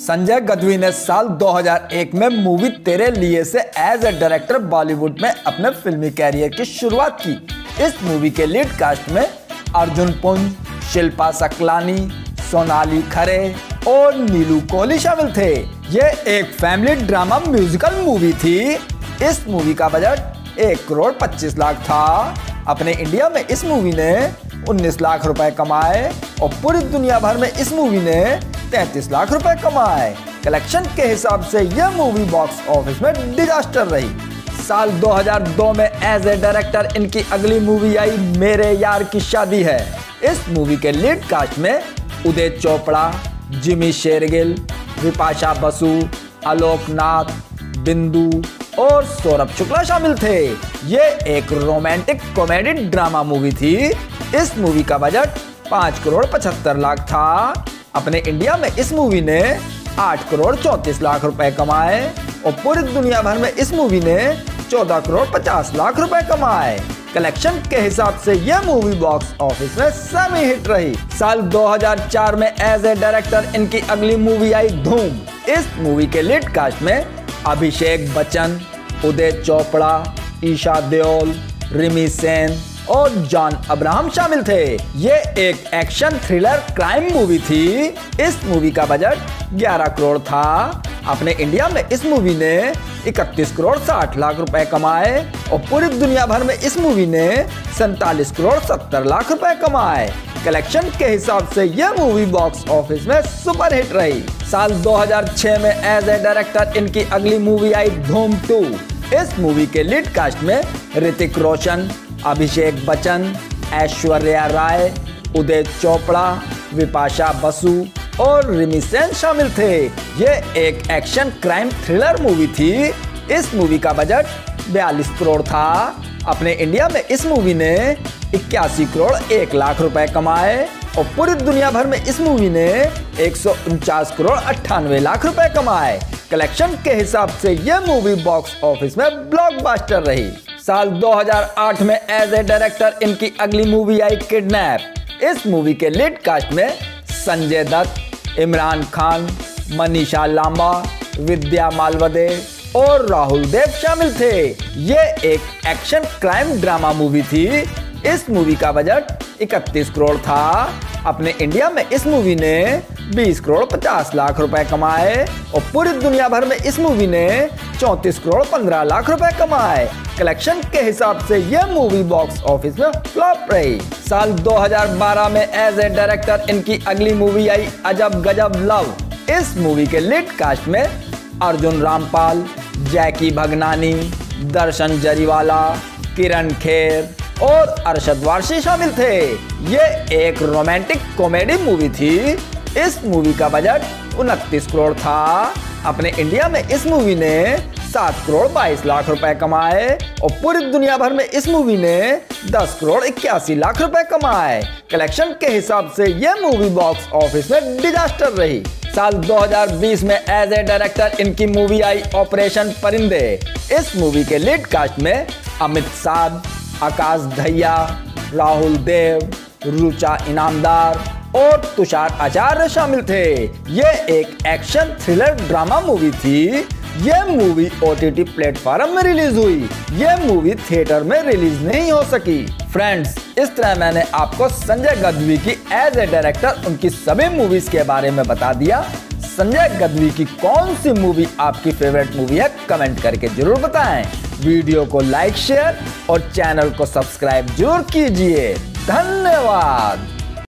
संजय गदवी ने साल 2001 में मूवी तेरे लिए से एज ए डायरेक्टर बॉलीवुड में अपने फिल्मी कैरियर की शुरुआत की। इस मूवी के लीड कास्ट में अर्जुन पुंज, शिल्पा सकलानी, सोनाली खरे और नीलू कोहली शामिल थे। ये एक फैमिली ड्रामा म्यूजिकल मूवी थी। इस मूवी का बजट एक करोड़ पच्चीस लाख था। अपने इंडिया में इस मूवी ने 19 लाख रुपए कमाए और पूरी दुनिया भर में इस मूवी ने 33 लाख रुपए कमाए। कलेक्शन के हिसाब से यह मूवी बॉक्स ऑफ़िस में डिजास्टर रही। साल 2002 में एज ए डायरेक्टर इनकी अगली मूवी आई, मेरे यार की शादी है। इस मूवी के लीड कास्ट में उदय चोपड़ा, जिमी शेरगिल, विपाशा बसु, आलोक नाथ, बिंदु और सौरभ शुक्ला शामिल थे। ये एक रोमांटिक कॉमेडी ड्रामा मूवी थी। इस मूवी का बजट पाँच करोड़ पचहत्तर लाख था। अपने इंडिया में इस मूवी ने आठ करोड़ चौंतीस लाख रुपए कमाए और पूरी दुनिया भर में इस मूवी ने चौदह करोड़ पचास लाख रुपए कमाए। कलेक्शन के हिसाब से यह मूवी बॉक्स ऑफ़िस में सेमी हिट रही। साल 2004 में एज ए डायरेक्टर इनकी अगली मूवी आई धूम। इस मूवी के लीड कास्ट में अभिषेक बच्चन, उदय चोपड़ा, ईशा देओल, रिमी सेन और जॉन अब्राहम शामिल थे। ये एक एक्शन थ्रिलर क्राइम मूवी थी। इस मूवी का बजट 11 करोड़ था। अपने इंडिया में इस मूवी ने 31 करोड़ 60 लाख रुपए कमाए और पूरी दुनिया भर में इस मूवी ने सैतालीस करोड़ 70 लाख रुपए कमाए। कलेक्शन के हिसाब से यह मूवी बॉक्स ऑफ़िस में सुपर हिट रही। साल 2006 में एज ए डायरेक्टर इनकी अगली मूवी आई धूम टू। इस मूवी के लीड कास्ट में ऋतिक रोशन अभिषेक बच्चन, ऐश्वर्या राय, उदय चोपड़ा, विपाशा बसु और रिमी सेन शामिल थे। ये एक एक्शन क्राइम थ्रिलर मूवी थी। इस मूवी का बजट 42 करोड़ था। अपने इंडिया में इस मूवी ने इक्यासी करोड़ एक लाख रुपए कमाए और पूरी दुनिया भर में इस मूवी ने एक सौ उनचास करोड़ अट्ठानवे लाख रुपए कमाए। कलेक्शन के हिसाब से यह मूवी बॉक्स ऑफ़िस में ब्लॉकबस्टर रही। साल 2008 में एज ए डायरेक्टर इनकी अगली मूवी आई किडनैप इस मूवी के लीड कास्ट में संजय दत्त, इमरान खान, मनीषा लांबा, विद्या मालवदे और राहुल देव शामिल थे। ये एक एक्शन क्राइम ड्रामा मूवी थी। इस मूवी का बजट 31 करोड़ था। अपने इंडिया में इस मूवी ने 20 करोड़ 50 लाख रुपए कमाए और पूरी दुनिया भर में इस मूवी ने 34 करोड़ 15 लाख रुपए कमाए। कलेक्शन के हिसाब से यह मूवी बॉक्स ऑफ़िस में फ्लॉप रही। साल 2012 में एज ए डायरेक्टर इनकी अगली मूवी आई अजब गजब लव इस मूवी के लीड कास्ट में अर्जुन रामपाल, जैकी भगनानी, दर्शन जरीवाला, किरण खेर और अरशद वारसी शामिल थे। ये एक रोमांटिक कॉमेडी मूवी थी। इस मूवी का बजट उनतीस करोड़ था। अपने इंडिया में इस मूवी ने सात करोड़ बाईस लाख रुपए कमाए और पूरी दुनिया भर में इस मूवी ने दस करोड़ इक्यासी लाख रुपए कमाए। कलेक्शन के हिसाब से यह मूवी बॉक्स ऑफ़िस में डिजास्टर रही। साल 2020 में एज ए डायरेक्टर इनकी मूवी आई ऑपरेशन परिंदे। इस मूवी के लीड कास्ट में अमित साध आकाश धैया, राहुल देव, रुचा इनामदार और तुषार आचार्य शामिल थे। ये एक एक्शन थ्रिलर ड्रामा मूवी थी। ये movie O T T platform में रिलीज़ हुई। ये मूवी थिएटर में रिलीज़ नहीं हो सकी। फ्रेंड्स इस तरह मैंने आपको संजय गदवी की एज ए डायरेक्टर उनकी सभी मूवीज़ के बारे में बता दिया। संजय गदवी की कौन सी मूवी आपकी फेवरेट मूवी है कमेंट करके ज़रूर बताएँ। वीडियो को लाइक शेयर और चैनल को सब्सक्राइब ज़रूर कीजिए। धन्यवाद।